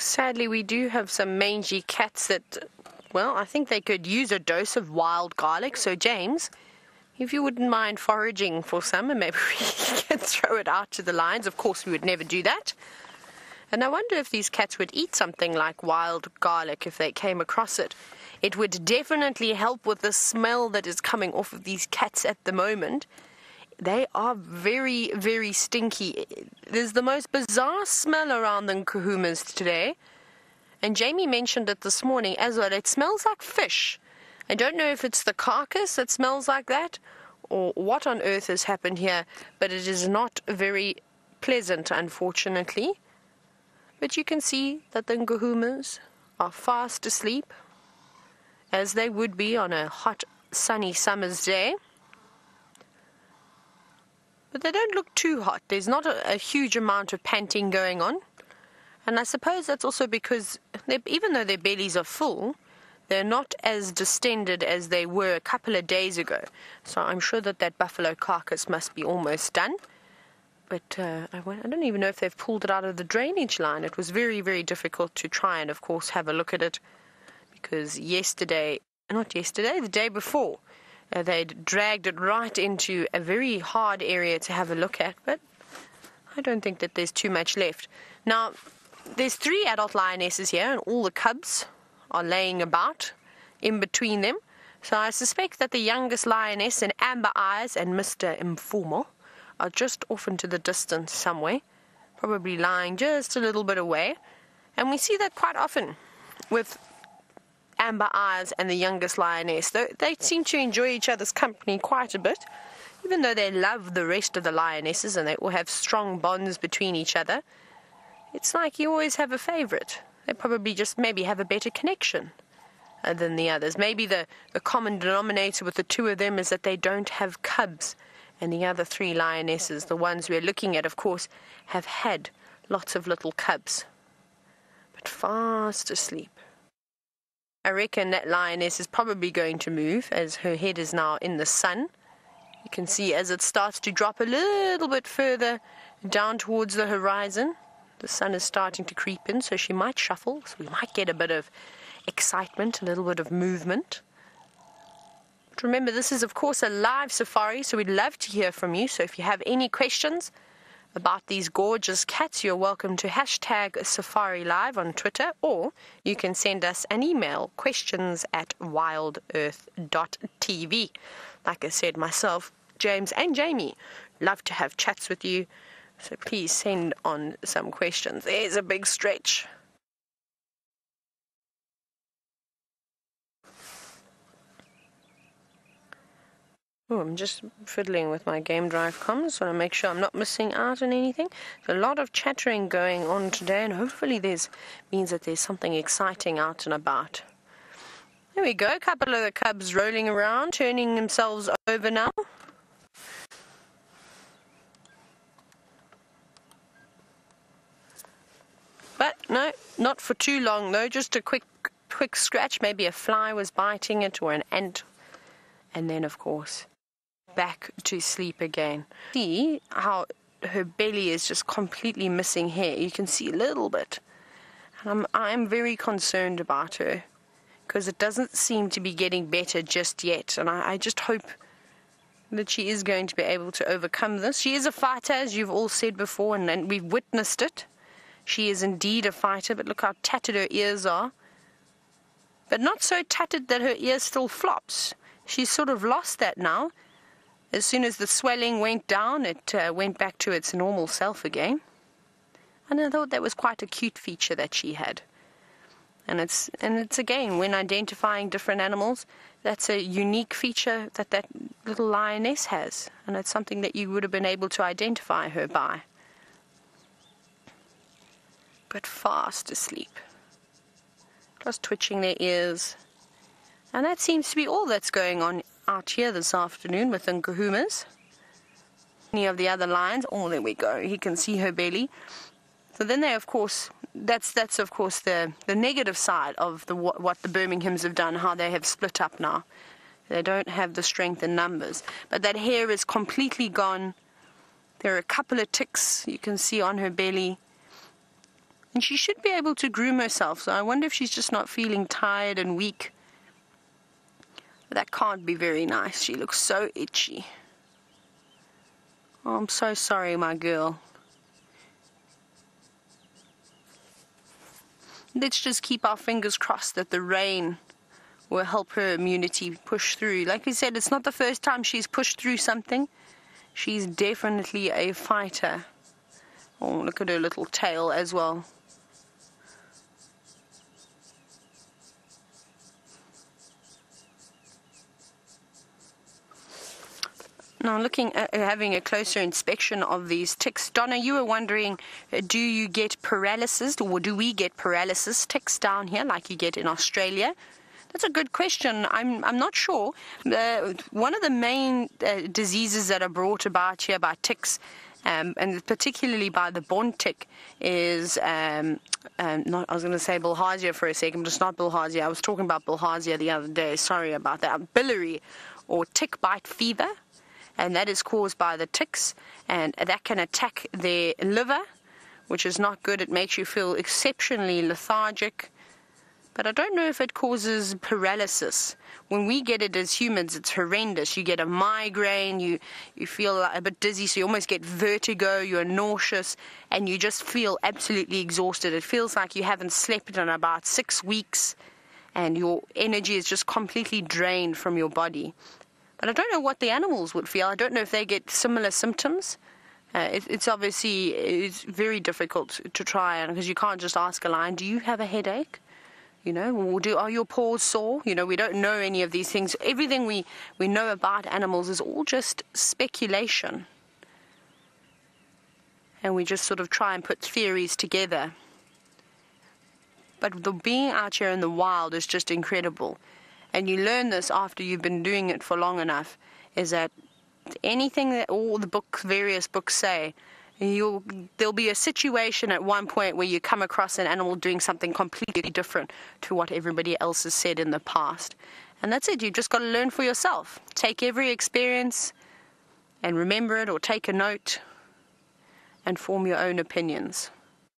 Sadly, we do have some mangy cats that, well, I think they could use a dose of wild garlic. So, James, if you wouldn't mind foraging for some and maybe we can throw it out to the lions. Of course, we would never do that. And I wonder if these cats would eat something like wild garlic if they came across it. It would definitely help with the smell that is coming off of these cats at the moment. They are very, very stinky. There's the most bizarre smell around the Nkuhumas today. And Jamie mentioned it this morning as well. It smells like fish. I don't know if it's the carcass that smells like that or what on earth has happened here, but it is not very pleasant, unfortunately. But you can see that the Nkuhumas are fast asleep, as they would be on a hot, sunny summer's day. But they don't look too hot. There's not a, a huge amount of panting going on. And I suppose that's also because even though their bellies are full, they're not as distended as they were a couple of days ago. So I'm sure that that buffalo carcass must be almost done but uh, I, I, don't even know if they've pulled it out of the drainage line. It was very, very difficult to try and, of course, have a look at it because yesterday, not yesterday, the day before, uh, they'd dragged it right into a very hard area to have a look at, but I don't think that there's too much left. Now, there's three adult lionesses here, and all the cubs are laying about in between them. So I suspect that the youngest lioness in Amber Eyes and Mr. Informal are just off into the distance somewhere, probably lying just a little bit away. And we see that quite often with Amber Eyes and the youngest lioness. They, they seem to enjoy each other's company quite a bit, even though they love the rest of the lionesses and they all have strong bonds between each other. It's like you always have a favorite. They probably just maybe have a better connection uh, than the others. Maybe the, the common denominator with the two of them is that they don't have cubs and the other three lionesses, the ones we're looking at, of course, have had lots of little cubs, but fast asleep. I reckon that lioness is probably going to move as her head is now in the sun. You can see as it starts to drop a little bit further down towards the horizon, the sun is starting to creep in, so she might shuffle, so we might get a bit of excitement, a little bit of movement. But Remember, this is, of course, a live safari, so we'd love to hear from you. So if you have any questions about these gorgeous cats, you're welcome to hashtag Safari Live on Twitter, or you can send us an email questions at wildearth.tv. Like I said, myself, James, and Jamie love to have chats with you. So please send on some questions. There's a big stretch. Oh, I'm just fiddling with my game drive comms, so I make sure I'm not missing out on anything. There's a lot of chattering going on today, and hopefully this means that there's something exciting out and about. There we go, a couple of the cubs rolling around, turning themselves over now. But no, not for too long though, just a quick quick scratch, maybe a fly was biting it or an ant. And then of course back to sleep again. See how her belly is just completely missing hair. You can see a little bit. And I'm, I'm very concerned about her because it doesn't seem to be getting better just yet. And I, I just hope that she is going to be able to overcome this. She is a fighter, as you've all said before, and, and we've witnessed it. She is indeed a fighter, but look how tattered her ears are. But not so tattered that her ear still flops. She's sort of lost that now. As soon as the swelling went down, it uh, went back to its normal self again. And I thought that was quite a cute feature that she had. And it's and it's again when identifying different animals, that's a unique feature that that little lioness has, and it's something that you would have been able to identify her by. But fast asleep, just twitching their ears, and that seems to be all that's going on out here this afternoon with Nkuhumas. Any of the other lions, oh, there we go. He can see her belly. So then they, of course, that's that's of course the the negative side of the what, what the Birminghams have done, how they have split up now. They don't have the strength in numbers, but that hair is completely gone. There are a couple of ticks you can see on her belly, And she should be able to groom herself, so I wonder if she's just not feeling tired and weak. That can't be very nice. She looks so itchy. Oh, I'm so sorry, my girl. Let's just keep our fingers crossed that the rain will help her immunity push through. Like we said, it's not the first time she's pushed through something. She's definitely a fighter. Oh, look at her little tail as well. Now, looking at having a closer inspection of these ticks, Donna, you were wondering, uh, do you get paralysis, or do we get paralysis ticks down here like you get in Australia? That's a good question. I'm I'm not sure. Uh, one of the main uh, diseases that are brought about here by ticks, um, and particularly by the bont tick, is um, um, not. I was going to say bilharzia for a second, but it's not bilharzia. I was talking about bilharzia the other day. Sorry about that. Biliary or tick bite fever and that is caused by the ticks, and that can attack their liver, which is not good. It makes you feel exceptionally lethargic. But I don't know if it causes paralysis. When we get it as humans, it's horrendous. You get a migraine, you, you feel a bit dizzy, so you almost get vertigo, you're nauseous, and you just feel absolutely exhausted. It feels like you haven't slept in about six weeks, and your energy is just completely drained from your body. But I don't know what the animals would feel. I don't know if they get similar symptoms. Uh, it, it's obviously it's very difficult to try and because you can't just ask a lion, "Do you have a headache?" You know, or do are your paws sore? You know, we don't know any of these things. Everything we we know about animals is all just speculation, and we just sort of try and put theories together. But the being out here in the wild is just incredible and you learn this after you've been doing it for long enough, is that anything that all the books, various books say, you'll there'll be a situation at one point where you come across an animal doing something completely different to what everybody else has said in the past. And that's it. You've just got to learn for yourself. Take every experience and remember it or take a note and form your own opinions.